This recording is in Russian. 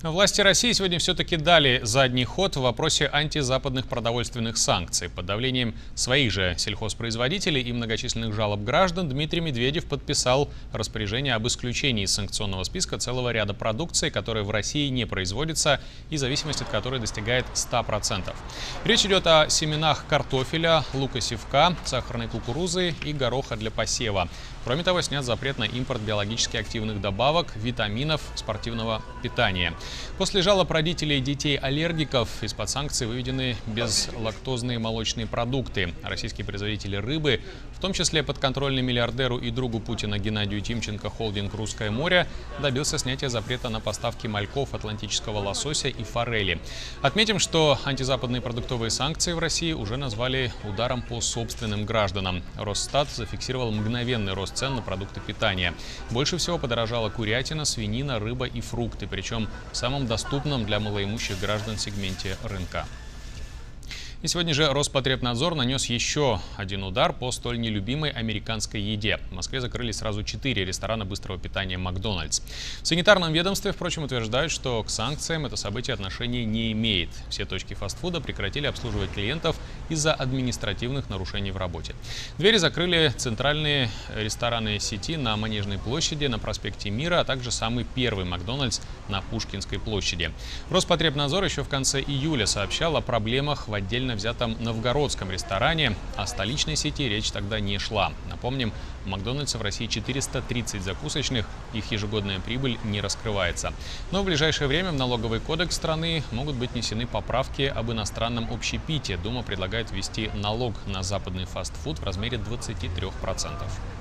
Власти России сегодня все-таки дали задний ход в вопросе антизападных продовольственных санкций. Под давлением своих же сельхозпроизводителей и многочисленных жалоб граждан Дмитрий Медведев подписал распоряжение об исключении из санкционного списка целого ряда продукции, которая в России не производится и зависимость от которой достигает 100%. Речь идет о семенах картофеля, лука-севка, сахарной кукурузы и гороха для посева. Кроме того, снят запрет на импорт биологически активных добавок, витаминов, спортивного питания. После жалоб родителей детей-аллергиков из-под санкций выведены безлактозные молочные продукты. Российские производители рыбы, в том числе подконтрольный миллиардеру и другу Путина Геннадию Тимченко холдинг «Русское море», добился снятия запрета на поставки мальков, атлантического лосося и форели. Отметим, что антизападные продуктовые санкции в России уже назвали ударом по собственным гражданам. Росстат зафиксировал мгновенный рост цен на продукты питания. Больше всего подорожала курятина, свинина, рыба и фрукты, причем в самом доступном для малоимущих граждан сегменте рынка. И сегодня же Роспотребнадзор нанес еще один удар по столь нелюбимой американской еде. В Москве закрыли сразу четыре ресторана быстрого питания «Макдональдс». В санитарном ведомстве, впрочем, утверждают, что к санкциям это событие отношения не имеет. Все точки фастфуда прекратили обслуживать клиентов из-за административных нарушений в работе. Двери закрыли центральные рестораны сети на Манежной площади, на проспекте Мира, а также самый первый «Макдональдс» на Пушкинской площади. Роспотребнадзор еще в конце июля сообщал о проблемах в отдельном отдельно взятом новгородском ресторане. О столичной сети речь тогда не шла. Напомним, в Макдональдсе в России 430 закусочных, их ежегодная прибыль не раскрывается. Но в ближайшее время в налоговый кодекс страны могут быть внесены поправки об иностранном общепите. Дума предлагает ввести налог на западный фастфуд в размере 23%.